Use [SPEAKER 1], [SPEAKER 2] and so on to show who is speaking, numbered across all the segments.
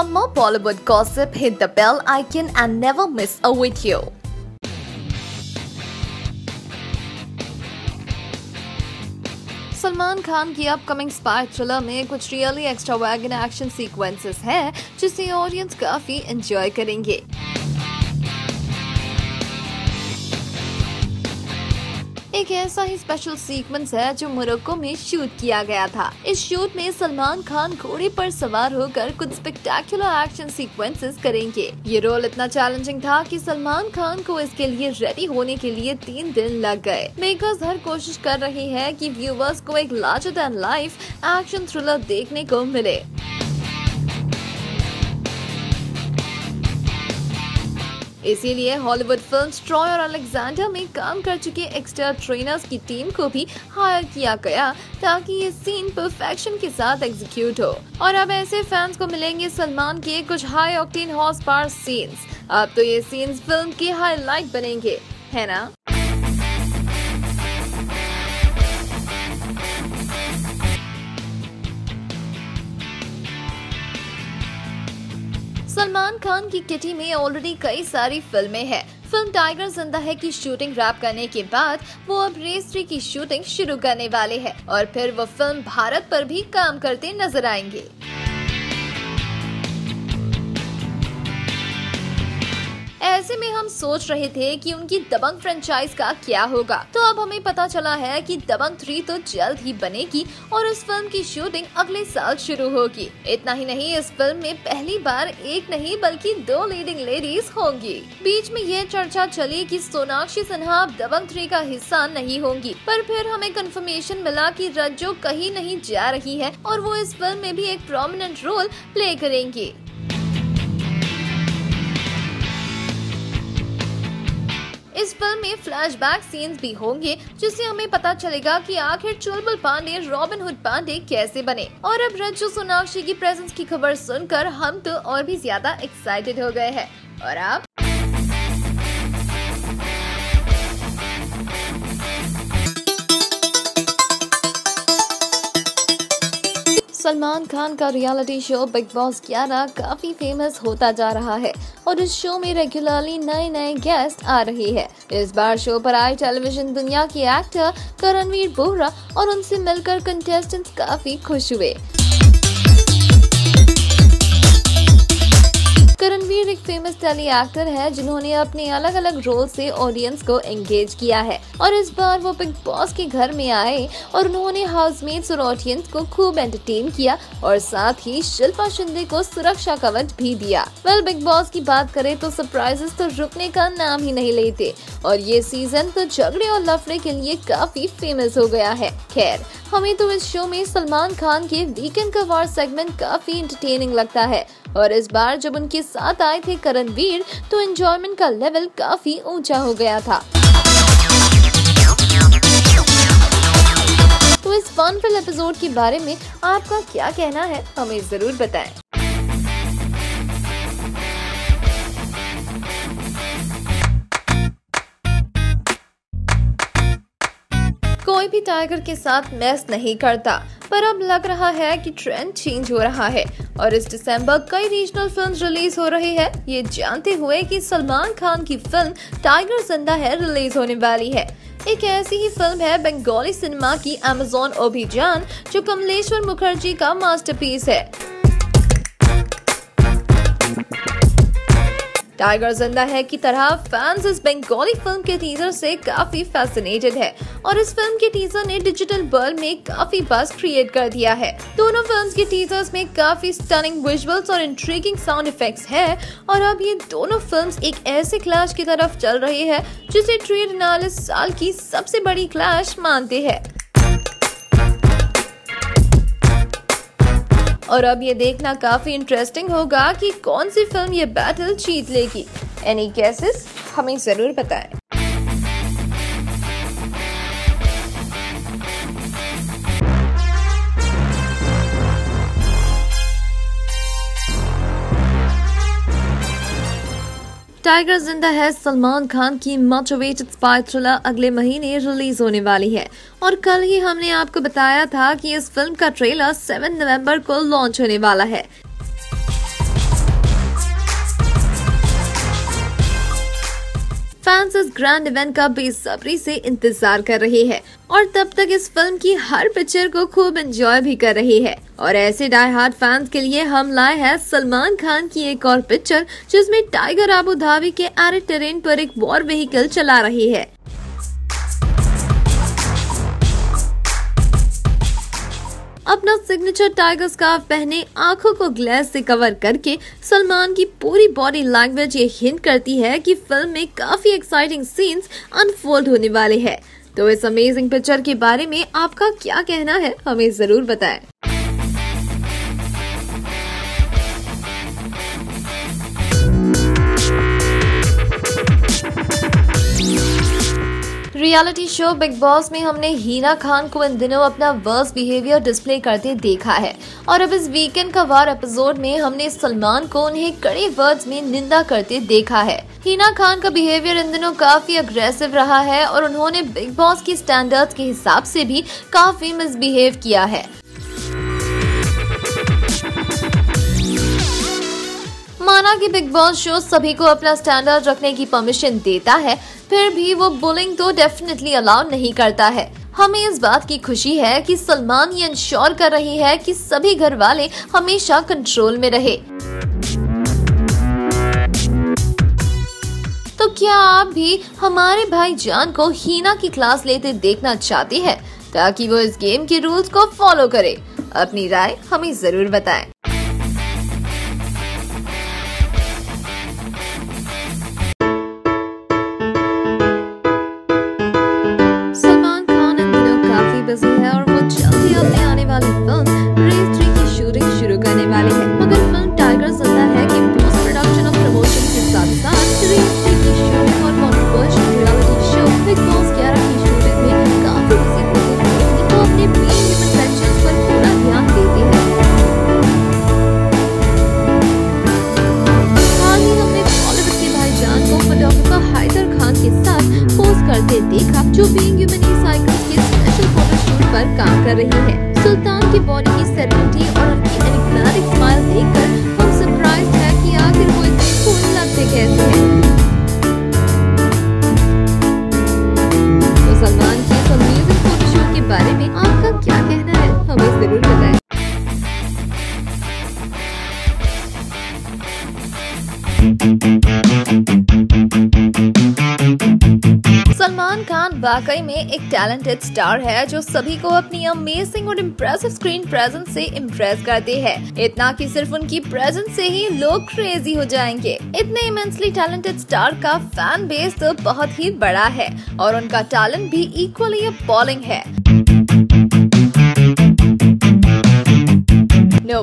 [SPEAKER 1] For more Bollywood gossip, hit the bell icon and never miss a video. Salman Khan की upcoming spy thriller में कुछ really extravagant action sequences हैं जिसे audience काफ़ी enjoy करेंगे एक ऐसा ही स्पेशल सीक्वेंस है जो मोरक्को में शूट किया गया था। इस शूट में सलमान खान घोड़े पर सवार होकर कुछ स्पेक्टेकुलर एक्शन सीक्वेंसेस करेंगे। ये रोल इतना चैलेंजिंग था कि सलमान खान को इसके लिए रेडी होने के लिए तीन दिन लग गए। मेकर्स हर कोशिश कर रहे हैं कि व्यूवर्स को एक larger than life action thriller देखने को मिले। इसीलिए हॉलीवुड फ़िल्म ट्रॉय और अलेक्जेंडर में काम कर चुके एक्स्ट्रा ट्रेनर्स की टीम को भी हायर किया गया ताकि ये सीन परफेक्शन के साथ एग्जीक्यूट हो। और अब ऐसे फैंस को मिलेंगे सलमान के कुछ high octane horsepower scenes अब तो ये सीन्स फ़िल्म के हाईलाइट बनेंगे, है ना? सलमान खान की किटी में ऑलरेडी कई सारी फ़िल्में हैं। फ़िल्म टाइगर ज़िंदा है की शूटिंग रैप करने के बाद वो अब रेस थ्री की शूटिंग शुरू करने वाले हैं और फिर वो फ़िल्म भारत पर भी काम करते नज़र आएँगे। ऐसे में हम सोच रहे थे कि उनकी दबंग फ्रेंचाइज का क्या होगा। तो अब हमें पता चला है कि दबंग थ्री तो जल्द ही बनेगी और इस फ़िल्म की शूटिंग अगले साल शुरू होगी। इतना ही नहीं, इस फ़िल्म में पहली बार एक नहीं, बल्कि दो लीडिंग लेडीज़ होंगी। बीच में ये चर्चा चली कि सोनाक्षी सिन्हा अब दबंग थ्री का हिस्सा नहीं होंगी, पर फिर हमें कंफर्मेशन मिला कि रज्जो कहीं नहीं जा रही है और वो इस फ़िल्म में भी एक प्रोमिनेंट रोल प्ले करेंगी। इस फ़िल्म में फ्लैशबैक सीन्स भी होंगे, जिससे हमें पता चलेगा कि आखिर चुलबुल पांडे, रॉबिन हुड पांडे कैसे बने। और अब रज्जू सोनाक्षी की प्रेजेंस की खबर सुनकर हम तो और भी ज़्यादा एक्साइटेड हो गए हैं। और आप? सलमान खान का रियलिटी शो बिग बॉस 11 काफ़ी फ़ेमस होता जा रहा है और इस शो में रेगुलरली नए नए गेस्ट आ रहे हैं। इस बार शो पर आए टेलीविज़न दुनिया के एक्टर करणवीर बोहरा और उनसे मिलकर कंटेस्टेंट्स काफ़ी खुश हुए। करणवीर एक फ़ेमस टेली एक्टर है, जिन्होंने अपने अलग अलग रोल से ऑडियंस को एंगेज किया है। और इस बार वो बिग बॉस के घर में आए और उन्होंने हाउसमेट्स और ऑडियंस को खूब एंटरटेन किया और साथ ही शिल्पा शिंदे को सुरक्षा कवच भी दिया। वेल बिग बॉस की बात करें तो सरप्राइजेस तो रुकने का नाम ही नहीं लेते। और ये सीज़न तो झगड़े और लफड़े के लिए काफ़ी फ़ेमस हो गया है। खैर, हमें तो इस शो में सलमान खान के वीकेंड का वार सेगमेंट काफ़ी इंटरटेनिंग लगता है। और इस बार जब उनके साथ आए थे करणवीर तो एंजॉयमेंट का लेवल काफ़ी ऊँचा हो गया था तो इस फन फिल एपिसोड के बारे में आपका क्या कहना है, हमें ज़रूर बताएँ। कोई भी टाइगर के साथ मैस नहीं करता, पर अब लग रहा है कि ट्रेंड चेंज हो रहा है और इस दिसंबर कई रीजनल फ़िल्म रिलीज़ हो रही है। ये जानते हुए कि सलमान खान की फ़िल्म टाइगर ज़िंदा है रिलीज़ होने वाली है। एक ऐसी ही फ़िल्म है बंगाली सिनेमा की अमेजोन अभिजान जो कमलेश्वर मुखर्जी का मास्टरपीस है। टाइगर ज़िंदा है की तरह फैंस इस बंगाली फ़िल्म के टीजर से काफ़ी फैसिनेटेड है और इस फ़िल्म के टीजर ने डिजिटल वर्ल्ड में काफ़ी बस क्रिएट कर दिया है। दोनों फ़िल्म के टीजर्स में काफ़ी स्टनिंग विजुअल्स और इंट्रीगिंग साउंड इफेक्ट्स हैं और अब ये दोनों फिल्म्स एक ऐसे क्लैश की तरफ़ चल रही है जिसे ट्रेड एनालिस्ट साल की सबसे बड़ी क्लैश मानते हैं। और अब ये देखना काफ़ी इंटरेस्टिंग होगा कि कौन सी फ़िल्म ये बैटल जीत लेगी। एनी कैसेस हमें ज़रूर बताएँ। टाइगर ज़िंदा है सलमान खान की मच अवेटेड स्पाई थ्रिलर अगले महीने रिलीज़ होने वाली है। और कल ही हमने आपको बताया था कि इस फ़िल्म का ट्रेलर 7 नवंबर को लॉन्च होने वाला है। फैंस इस ग्रैंड इवेंट का बेसब्री से इंतज़ार कर रहे हैं और तब तक इस फ़िल्म की हर पिक्चर को खूब एंजॉय भी कर रहे हैं। और ऐसे डाई हार्ट फैंस के लिए हम लाए हैं सलमान खान की एक और पिक्चर जिसमें टाइगर आबू धाबी के एरे टेरेन पर एक वॉर व्हीकल चला रही है। अपना सिग्नेचर टाइगर स्कार्फ पहने आँखों को ग्लैस से कवर करके सलमान की पूरी बॉडी लैंग्वेज ये हिंट करती है कि फ़िल्म में काफ़ी एक्साइटिंग सीन्स अनफोल्ड होने वाले हैं तो इस अमेजिंग पिक्चर के बारे में आपका क्या कहना है, हमें ज़रूर बताएँ। रियलिटी शो बिग बॉस में हमने हीना खान को इन दिनों अपना वर्स बिहेवियर डिस्प्ले करते देखा है। और अब इस वीकेंड का वार एपिसोड में हमने सलमान को उन्हें कड़े वर्ड्स में निंदा करते देखा है। हीना खान का बिहेवियर इन दिनों काफ़ी अग्रेसिव रहा है और उन्होंने बिग बॉस की स्टैंडर्ड के हिसाब से भी काफ़ी मिसबिहेव किया है। माना कि बिग बॉस शो सभी को अपना स्टैंडर्ड रखने की परमिशन देता है, फिर भी वो बुलिंग तो डेफिनेटली अलाउ नहीं करता है। हमें इस बात की खुशी है कि सलमान ये इंश्योर कर रही है कि सभी घर वाले हमेशा कंट्रोल में रहे। तो क्या आप भी हमारे भाई जान को हीना की क्लास लेते देखना चाहते हैं, ताकि वो इस गेम के रूल्स को फॉलो करे? अपनी राय हमें ज़रूर बताएँ। वाकई में एक टैलेंटेड स्टार है जो सभी को अपनी अमेजिंग और इम्प्रेसिव स्क्रीन प्रेजेंस से इम्प्रेस करते हैं। इतना कि सिर्फ़ उनकी प्रेजेंस से ही लोग क्रेजी हो जाएँगे। इतने इमेंसली टैलेंटेड स्टार का फ़ैन बेस तो बहुत ही बड़ा है और उनका टैलेंट भी इक्वली अपॉलिंग है।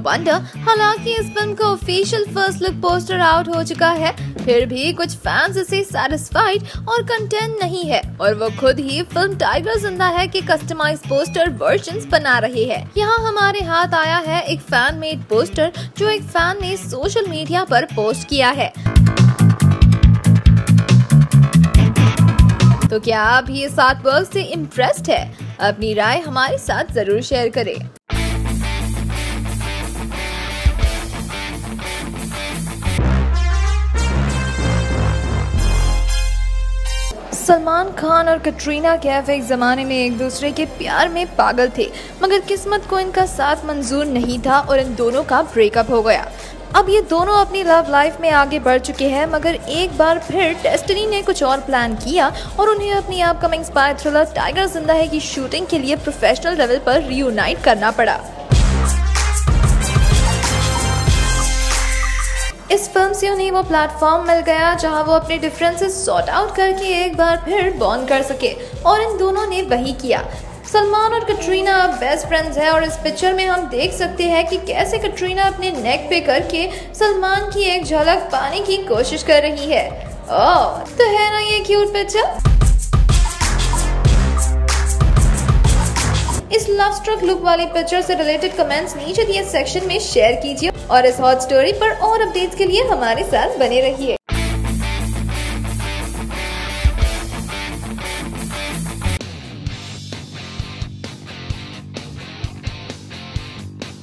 [SPEAKER 1] वंडर हालाँकि इस फ़िल्म का official first look poster out हो चुका है, फिर भी कुछ फैंस इसे सेटिस्फाइड और कंटेंट नहीं है, और वो खुद ही फ़िल्म टाइगर ज़िंदा है के कस्टमाइज पोस्टर वर्जन बना रहे हैं। यहाँ हमारे हाथ आया है एक फ़ैन मेड पोस्टर जो एक फ़ैन ने सोशल मीडिया पर पोस्ट किया है। तो क्या आप ये सात वर्क से इम्प्रेस्ड है? अपनी राय हमारे साथ ज़रूर शेयर करें। सलमान खान और कटरीना कैफ एक ज़माने में एक दूसरे के प्यार में पागल थे, मगर किस्मत को इनका साथ मंजूर नहीं था और इन दोनों का ब्रेकअप हो गया। अब ये दोनों अपनी लव लाइफ में आगे बढ़ चुके हैं, मगर एक बार फिर डेस्टिनी ने कुछ और प्लान किया और उन्हें अपनी अपकमिंग स्पाई थ्रिलर टाइगर ज़िंदा है की शूटिंग के लिए प्रोफेशनल लेवल पर रियूनाइट करना पड़ा। इस फ़िल्म से उन्हें वो प्लेटफॉर्म मिल गया जहाँ वो अपने डिफरेंसेस सॉर्ट आउट करके एक बार फिर बॉन्ड कर सके। और इन दोनों ने वही किया। सलमान और कटरीना अब बेस्ट फ्रेंड्स हैं और इस पिक्चर में हम देख सकते हैं कि कैसे कटरीना अपने नेक पे करके सलमान की एक झलक पाने की कोशिश कर रही है। ओह तो है ना ये क्यूट पिक्चर इस लव स्ट्रक लुक वाली पिक्चर से रिलेटेड कमेंट्स नीचे दिए सेक्शन में शेयर कीजिए। और इस हॉट स्टोरी पर और अपडेट्स के लिए हमारे साथ बने रहिए।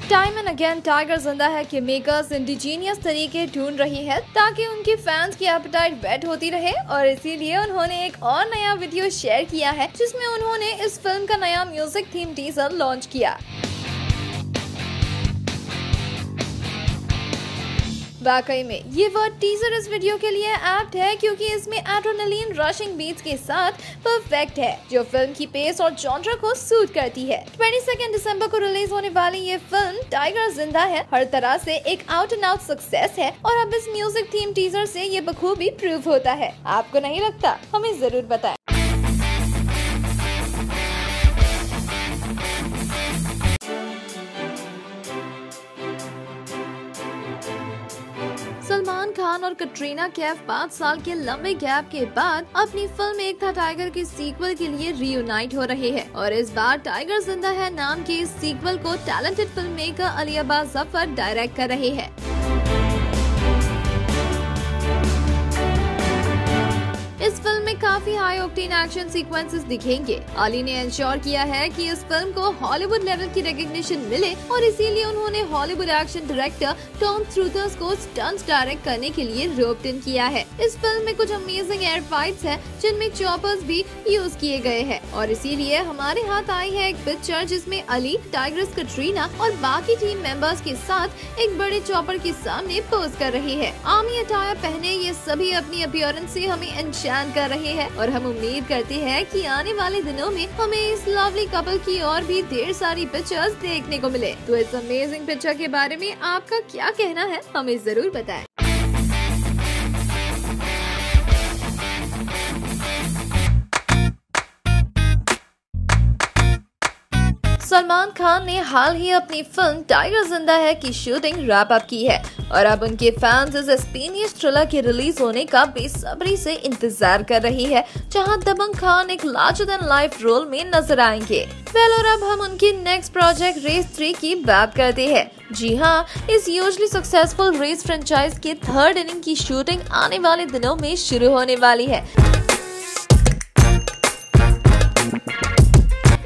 [SPEAKER 1] टाइम एंड अगेन टाइगर ज़िंदा है कि मेकर्स इंडिजीनियस तरीके ढूंढ रही है ताकि उनकी फैंस की एपेटाइट बेट होती रहे और इसीलिए उन्होंने एक और नया वीडियो शेयर किया है जिसमें उन्होंने इस फ़िल्म का नया म्यूज़िक थीम टीजर लॉन्च किया। वाकई में। ये वर्ड टीजर इस वीडियो के लिए एप्ट है क्योंकि इसमें एड्रेनलिन रशिंग बीट्स के साथ परफेक्ट है, जो फ़िल्म की पेस और जॉनर को सूट करती है। ट्वेंटी सेकेंड दिसंबर को रिलीज़ होने वाली ये फ़िल्म टाइगर ज़िंदा है, हर तरह से एक आउट एंड आउट सक्सेस है और अब इस म्यूज़िक थीम टीजर से ये बखूबी प्रूव होता है। आपको नहीं लगता? हमें ज़रूर बताएँ। और कटरीना कैफ पाँच साल के लंबे गैप के बाद अपनी फ़िल्म एक था टाइगर के सीक्वल के लिए रियूनाइट हो रहे हैं। और इस बार टाइगर ज़िंदा है नाम के इस सीक्वल को टैलेंटेड फ़िल्म मेकर अली अलियाबा ज़फ़र डायरेक्ट कर रहे हैं। काफ़ी हाई ऑक्टेन एक्शन सीक्वेंसेस दिखेंगे। अली ने इंश्योर किया है कि इस फ़िल्म को हॉलीवुड लेवल की रिकग्निशन मिले और इसीलिए उन्होंने Hollywood action director Tom Struthers को स्टंट डायरेक्ट करने के लिए रोप इन किया है। इस फ़िल्म में कुछ अमेजिंग एयर फाइट्स हैं, जिनमें चॉपर्स भी यूज़ किए गए हैं। और इसीलिए हमारे हाथ आई है एक पिक्चर जिसमें अली टाइगर्स कटरीना और बाकी टीम मेंबर्स के साथ एक बड़े चॉपर के सामने पोज कर रही है। आर्मी अटायर पहने ये सभी अपनी अपियरेंस से हमें एंशान कर रहे हैं। और हम उम्मीद करते हैं कि आने वाले दिनों में हमें इस लवली कपल की और भी ढेर सारी पिक्चर्स देखने को मिले। तो इस अमेजिंग पिक्चर के बारे में आपका क्या कहना है, हमें ज़रूर बताएँ। सलमान खान ने हाल ही अपनी फ़िल्म टाइगर ज़िंदा है की शूटिंग रैप अप की है। और अब उनके फैंस इस स्पेनियस थ्रिलर के रिलीज़ होने का बेसब्री से इंतज़ार कर रही है, जहाँ दबंग खान एक लार्जर देन लाइफ रोल में नज़र आएँगे। वेल और अब हम उनकी नेक्स्ट प्रोजेक्ट रेस थ्री की बात करते हैं। जी हाँ इस यूजली सक्सेसफुल रेस फ्रेंचाइज के थर्ड इनिंग की शूटिंग आने वाले दिनों में शुरू होने वाली है।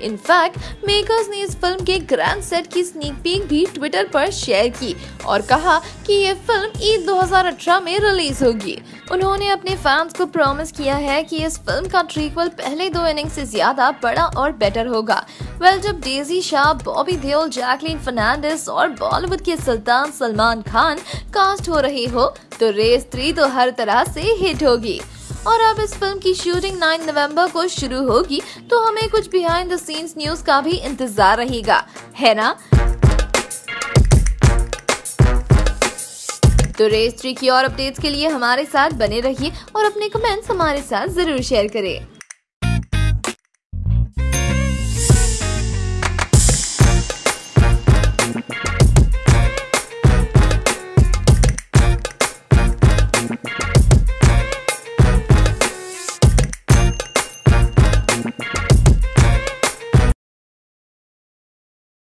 [SPEAKER 1] इनफैक्ट मेकर्स ने इस फ़िल्म के ग्रैंड सेट की स्नीक पीक भी ट्विटर पर शेयर की और कहा कि ये फ़िल्म ईद 2018 में रिलीज़ होगी। उन्होंने अपने फैंस को प्रॉमिस किया है कि इस फ़िल्म का ट्रीक्वल पहले दो इनिंग से ज़्यादा बड़ा और बेटर होगा। वेल well, जब डेजी शाह बॉबी देओल जैकलिन फर्नांडिस और बॉलीवुड के सुल्तान सलमान खान कास्ट हो रहे हो तो रेस थ्री तो हर तरह से हिट होगी। और अब इस फ़िल्म की शूटिंग 9 नवंबर को शुरू होगी तो हमें कुछ बिहाइंड द सीन्स न्यूज़ का भी इंतज़ार रहेगा। है ना? तो रेस थ्री की और अपडेट्स के लिए हमारे साथ बने रहिए और अपने कमेंट्स हमारे साथ ज़रूर शेयर करें।